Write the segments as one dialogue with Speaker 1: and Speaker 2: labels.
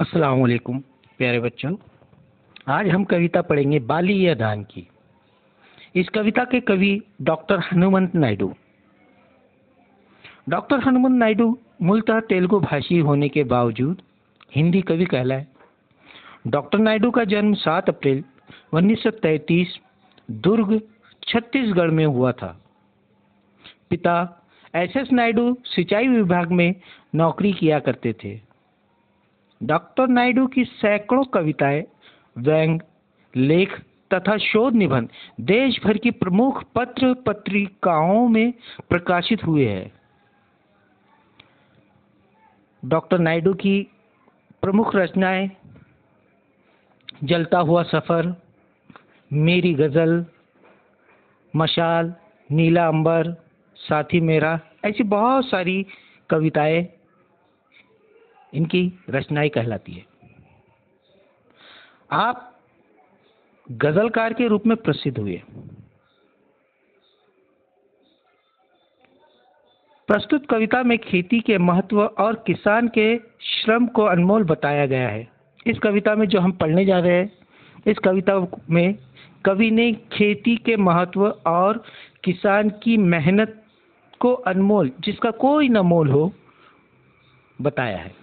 Speaker 1: अस्सलाम वालेकुम प्यारे बच्चों। आज हम कविता पढ़ेंगे बाली या धान की। इस कविता के कवि डॉक्टर हनुमंत नायडू। डॉक्टर हनुमंत नायडू मूलतः तेलुगु भाषी होने के बावजूद हिंदी कवि कहलाए। डॉक्टर नायडू का जन्म 7 अप्रैल 1933 दुर्ग, छत्तीसगढ़ में हुआ था। पिता एस एस नायडू सिंचाई विभाग में नौकरी किया करते थे। डॉक्टर नायडू की सैकड़ों कविताएँ, व्यंग, लेख तथा शोध निबंध देश भर की प्रमुख पत्र पत्रिकाओं में प्रकाशित हुए हैं। डॉक्टर नायडू की प्रमुख रचनाएँ, जलता हुआ सफ़र, मेरी गज़ल, मशाल, नीला अंबर, साथी मेरा, ऐसी बहुत सारी कविताएँ इनकी रचनाएँ कहलाती है। आप गजलकार के रूप में प्रसिद्ध हुए। प्रस्तुत कविता में खेती के महत्व और किसान के श्रम को अनमोल बताया गया है। इस कविता में जो हम पढ़ने जा रहे हैं, इस कविता में कवि ने खेती के महत्व और किसान की मेहनत को अनमोल, जिसका कोई न मोल हो, बताया है।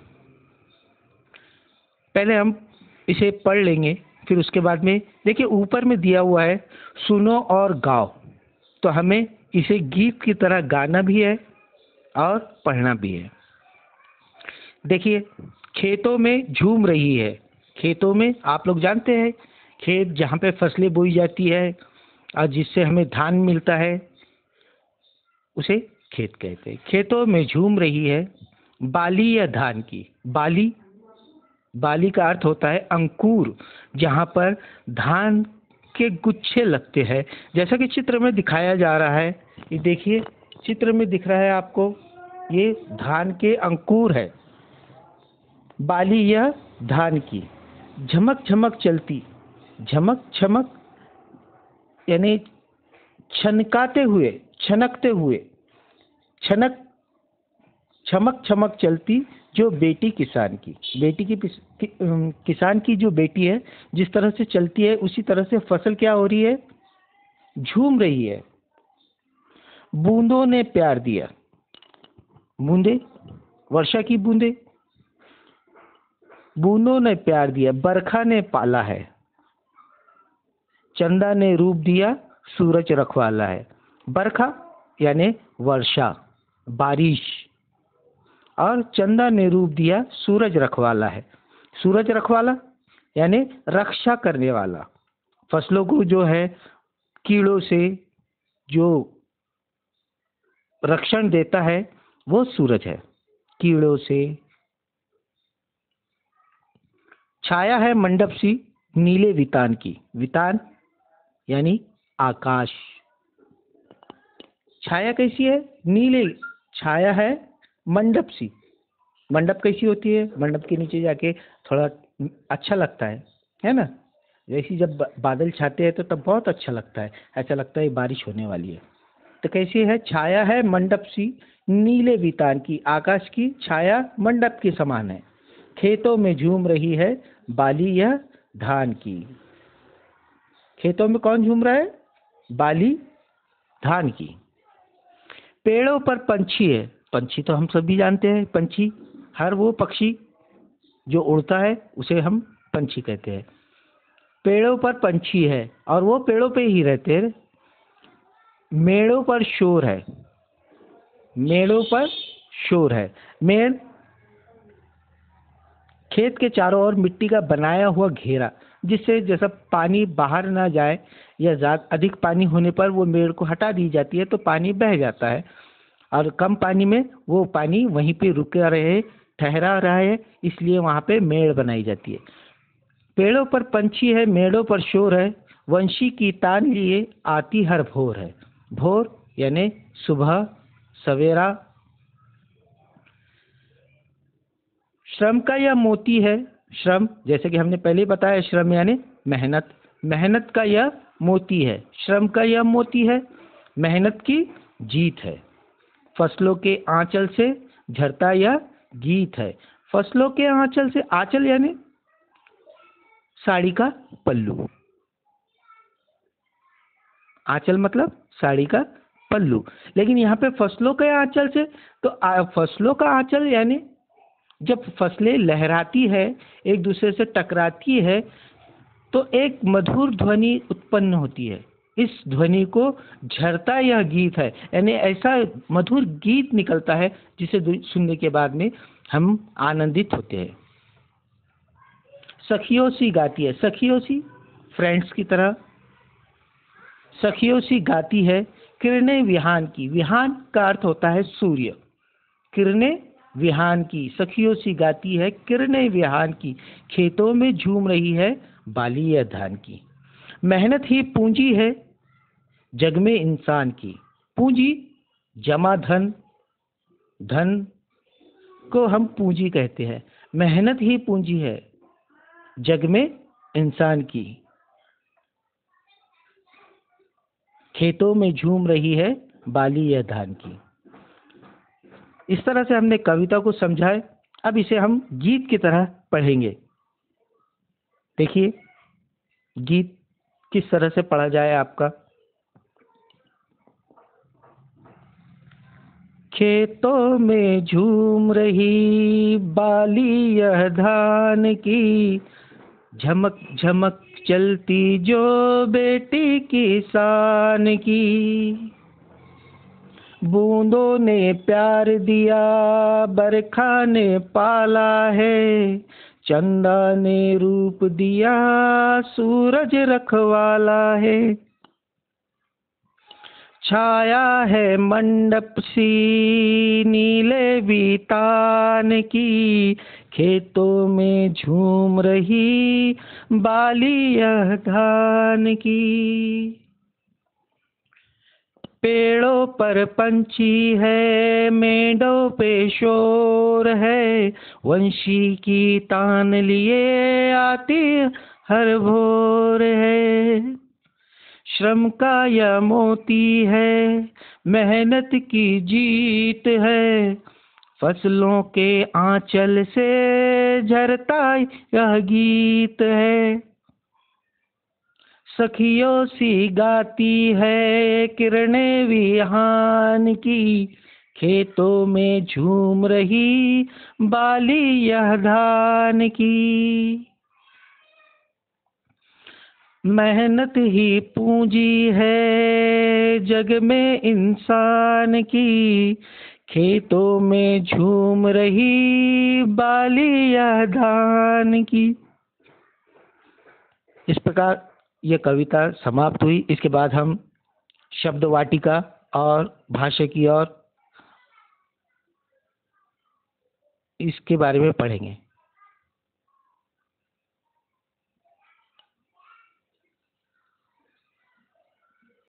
Speaker 1: पहले हम इसे पढ़ लेंगे, फिर उसके बाद में, देखिए ऊपर में दिया हुआ है, सुनो और गाओ। तो हमें इसे गीत की तरह गाना भी है और पढ़ना भी है। देखिए, खेतों में झूम रही है। खेतों में, आप लोग जानते हैं, खेत जहाँ पे फ़सलें बोई जाती है और जिससे हमें धान मिलता है, उसे खेत कहते हैं। खेतों में झूम रही है बाली या धान की। बाली बाली का अर्थ होता है अंकुर, जहाँ पर धान के गुच्छे लगते हैं। जैसा कि चित्र में दिखाया जा रहा है, ये देखिए, चित्र में दिख रहा है आपको, ये धान के अंकुर है। बाली यह धान की, झमक झमक चलती, झमक झमक, यानी छनकाते हुए, छनकते हुए, छनक छमक छमक चलती जो बेटी किसान की, बेटी की किसान की जो बेटी है, जिस तरह से चलती है, उसी तरह से फ़सल क्या हो रही है? झूम रही है। बूंदों ने प्यार दिया। बूंदे? वर्षा की बूंदे? बूंदों ने प्यार दिया। बरखा ने पाला है। चंदा ने रूप दिया। सूरज रखवाला है। बरखा, यानी वर्षा, बारिश। और चंदा ने रूप दिया सूरज रखवाला है। सूरज रखवाला, यानी रक्षा करने वाला। फ़सलों को जो है, कीड़ों से जो रक्षण देता है, वो सूरज है। कीड़ों से। छाया है मंडप सी, नीले वितान की। वितान, यानी आकाश। छाया कैसी है? नीले। छाया है मंडप सी। मंडप कैसी होती है? मंडप के नीचे जाके थोड़ा अच्छा लगता है है ना? जैसी जब बादल छाते हैं तो तब बहुत अच्छा लगता है। ऐसा लगता है बारिश होने वाली है। तो कैसी है? छाया है मंडप सी, नीले वितान की, आकाश की छाया मंडप के समान है। खेतों में झूम रही है बाली यह धान की। खेतों में कौन झूम रहा है? बाली धान की। पेड़ों पर पंछी है। पंछी तो हम सभी जानते हैं, पंछी, हर वो पक्षी जो उड़ता है, उसे हम पंछी कहते हैं। पेड़ों पर पंछी है और वो पेड़ों पे ही रहते हैं। मेड़ों पर शोर है। मेड़ों पर शोर है। मेड़ खेत के चारों ओर मिट्टी का बनाया हुआ घेरा, जिससे जैसा पानी बाहर ना जाए या अधिक पानी होने पर वो मेड़ को हटा दी जाती है तो पानी बह जाता है। और कम पानी में वो पानी वहीं पे रुका रहे, ठहरा रहा है इसलिए वहाँ पे मेड़ बनाई जाती है। पेड़ों पर पंछी है, मेड़ों पर शोर है, वंशी की तान लिए आती हर भोर है। भोर यानी सुबह, सवेरा। श्रम का यह मोती है, श्रम, जैसे कि हमने पहले बताया, श्रम यानी मेहनत। मेहनत का यह मोती है, श्रम का यह मोती है, मेहनत की जीत है। फ़सलों के आंचल से झरता यह गीत है। फ़सलों के आंचल से, आंचल यानी साड़ी का पल्लू। आंचल मतलब साड़ी का पल्लू। लेकिन यहाँ पे फ़सलों के आंचल से तो फ़सलों का आंचल यानी जब फ़सलें लहराती है, एक दूसरे से टकराती है तो एक मधुर ध्वनि उत्पन्न होती है। इस ध्वनि को झरता यह गीत है। यानी ऐसा मधुर गीत निकलता है, जिसे सुनने के बाद में हम आनंदित होते हैं। सखियों सी गाती है। सखियों सी फ्रेंड्स की तरह। सखियों सी गाती है किरणें विहान की। विहान का अर्थ होता है सूर्य। किरणें विहान की। सखियों सी गाती है किरणें विहान की। खेतों में झूम रही है बाली या धान की। मेहनत ही पूंजी है। जग में इंसान की। पूंजी, जमा धन धन को हम पूंजी कहते हैं। मेहनत ही पूंजी है जग में इंसान की। खेतों में झूम रही है बाली या धान की। इस तरह से हमने कविता को समझाए अब इसे हम गीत की तरह पढ़ेंगे। देखिए, गीत किस तरह से पढ़ा जाए आपका? खेतों में झूम रही बाली यह धान की। झमक झमक चलती जो बेटी किसान की। बूंदों ने प्यार दिया, बरखा ने पाला है। चंदा ने रूप दिया, सूरज रखवाला है। छाया है मंडप सी, नीले बीतान की। खेतों में झूम रही बालिया धान की। पेड़ों पर पंछी है मेडों पे शोर है। वंशी की तान लिए आती हर भोर है। श्रम का यह मोती है, मेहनत की जीत है। फ़सलों के आंचल से झरता यह गीत है। सखियों सी गाती है, किरणें विहान की। खेतों में झूम रही बाली यह धान की। मेहनत ही पूंजी है जग में इंसान की। खेतों में झूम रही बाली यह धान की। इस प्रकार ये कविता समाप्त हुई। इसके बाद हम शब्द वाटिका और भाषा की और इसके बारे में पढ़ेंगे।